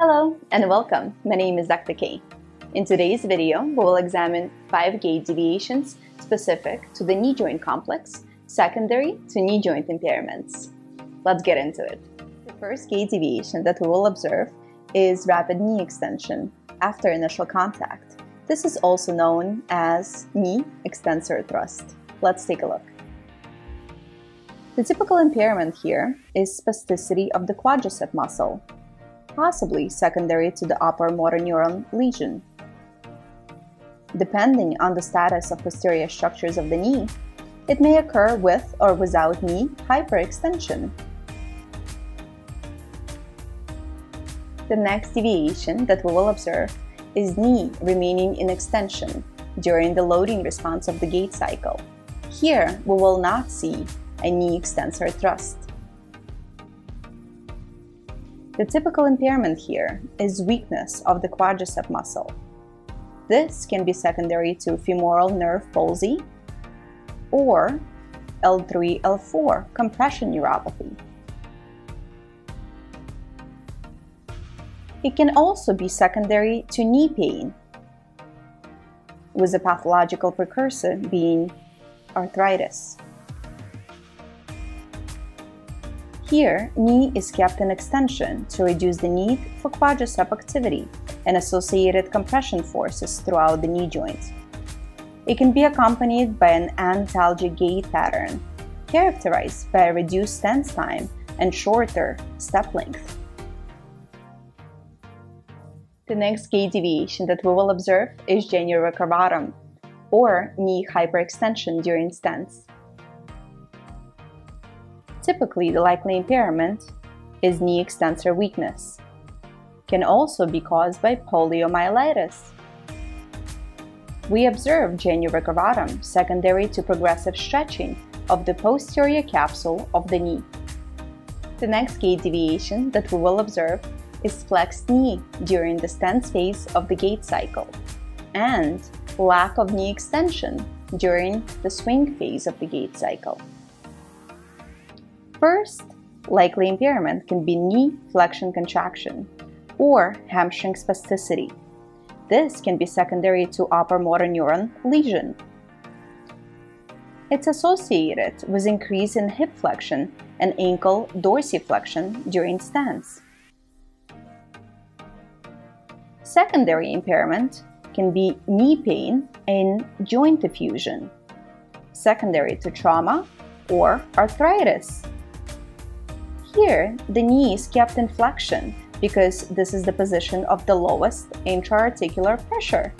Hello and welcome. My name is Dr. K. In today's video, we will examine five gait deviations specific to the knee joint complex, secondary to knee joint impairments. Let's get into it. The first gait deviation that we will observe is rapid knee extension after initial contact. This is also known as knee extensor thrust. Let's take a look. The typical impairment here is spasticity of the quadricep muscle, possibly secondary to the upper motor neuron lesion. Depending on the status of posterior structures of the knee, it may occur with or without knee hyperextension. The next deviation that we will observe is knee remaining in extension during the loading response of the gait cycle. Here, we will not see a knee extensor thrust. The typical impairment here is weakness of the quadricep muscle. This can be secondary to femoral nerve palsy or L3, L4 compression neuropathy. It can also be secondary to knee pain, with the pathological precursor being arthritis. Here, knee is kept in extension to reduce the need for quadricep activity and associated compression forces throughout the knee joint. It can be accompanied by an antalgic gait pattern, characterized by a reduced stance time and shorter step length. The next gait deviation that we will observe is genu recurvatum, or knee hyperextension during stance. Typically, the likely impairment is knee extensor weakness. Can also be caused by poliomyelitis. We observe genu recurvatum secondary to progressive stretching of the posterior capsule of the knee. The next gait deviation that we will observe is flexed knee during the stance phase of the gait cycle and lack of knee extension during the swing phase of the gait cycle. First, likely impairment can be knee flexion contraction or hamstring spasticity. This can be secondary to upper motor neuron lesion. It's associated with increase in hip flexion and ankle dorsiflexion during stance. Secondary impairment can be knee pain and joint effusion, secondary to trauma or arthritis. Here, the knee is kept in flexion because this is the position of the lowest intra-articular pressure.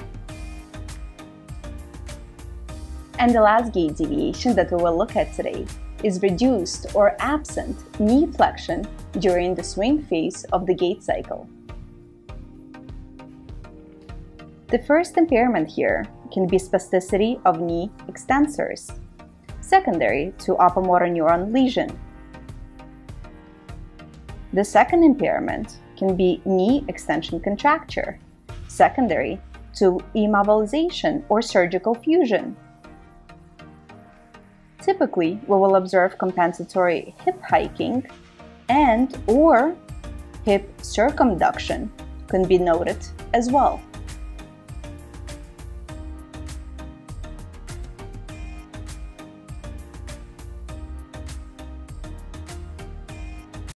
And the last gait deviation that we will look at today is reduced or absent knee flexion during the swing phase of the gait cycle. The first impairment here can be spasticity of knee extensors, secondary to upper motor neuron lesion. The second impairment can be knee extension contracture, secondary to immobilization or surgical fusion. Typically, we will observe compensatory hip hiking and or hip circumduction can be noted as well.